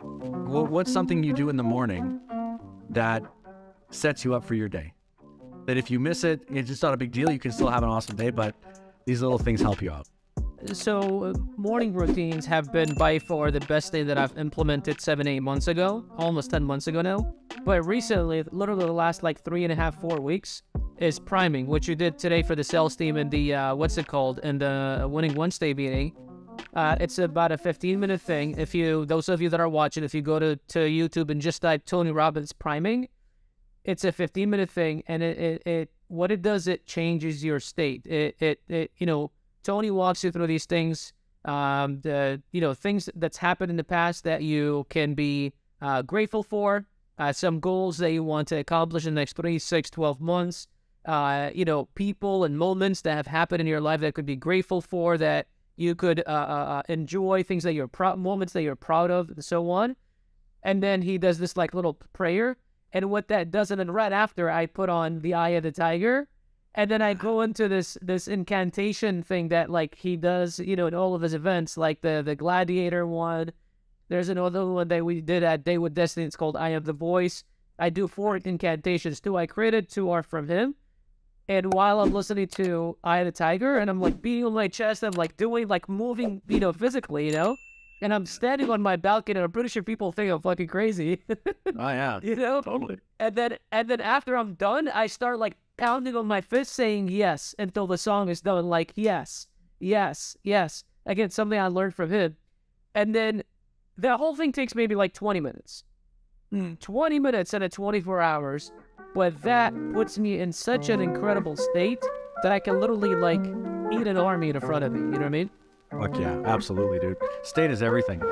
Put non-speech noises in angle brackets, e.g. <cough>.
Wh- What's something you do in the morning that sets you up for your day? That if you miss it, it's just not a big deal. You can still have an awesome day, but these little things help you out. So, morning routines have been by far the best thing that I've implemented seven, eight months ago, almost 10 months ago now. But recently, literally the last like three and a half, four weeks, is priming, which you did today for the sales team in the, uh, what's it called, in the Winning Wednesday meeting. Uh, it's about a 15 minute thing. If you, those of you that are watching, if you go to, to YouTube and just type Tony Robbins priming, it's a 15 minute thing. And it, it, it what it does, it changes your state. It, it, it, you know, Tony walks you through these things, um, the, you know, things that's happened in the past that you can be uh, grateful for, uh, some goals that you want to accomplish in the next three, six, 12 months, uh, you know, people and moments that have happened in your life that could be grateful for, that you could uh, uh, uh, enjoy, things that you're proud, moments that you're proud of, and so on. And then he does this like little prayer. And what that does, and then right after, I put on the Eye of the Tiger, and then I go <sighs> into this this incantation thing that like he does, you know, in all of his events, like the the Gladiator one. There's another one that we did at Date with Destiny. It's called I Am the Voice. I do four incantations. Two I created, two are from him. And while I'm listening to Eye of the Tiger, and I'm like beating on my chest, I'm like doing like moving, you know, physically, you know, and I'm standing on my balcony, and I'm pretty sure people think I'm fucking crazy, <laughs> Oh, yeah. you know. Totally. And then and then after I'm done, I start like pounding on my fist saying yes until the song is done. Like yes, yes, yes. Again, something I learned from him. And then the whole thing takes maybe like 20 minutes. Hmm. 20 minutes and a 24 hours. But that puts me in such an incredible state that I can literally like eat an army in front of me. You know what I mean? Fuck yeah. Absolutely, dude. State is everything.